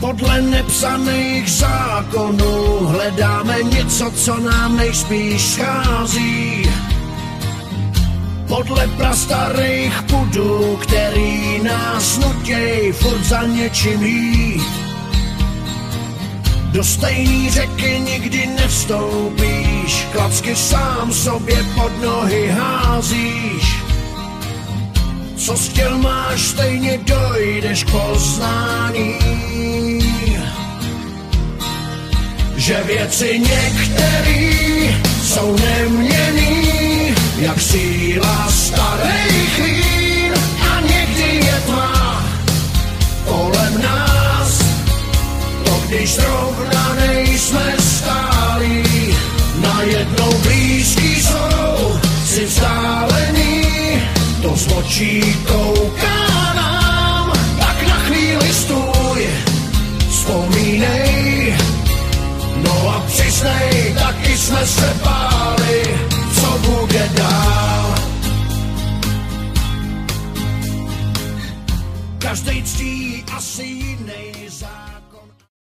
Podle nepsaných zákonů hledáme něco, co nám nejspíš schází. Podle prastarých pudů, který nás nutěj furt za něčím jít. Do stejný řeky nikdy nevstoupíš, klacky sám sobě pod nohy házíš. Co chtěl máš, stejně dojdeš k poznání. Že věci některý jsou neměný, jak síla starých vín a někdy je tma kolem nás. To když zrovna nejsme stálí, najednou blízký jsou si vzdálení, to z očí jsme se báli, co bude dál. Každý ctí asi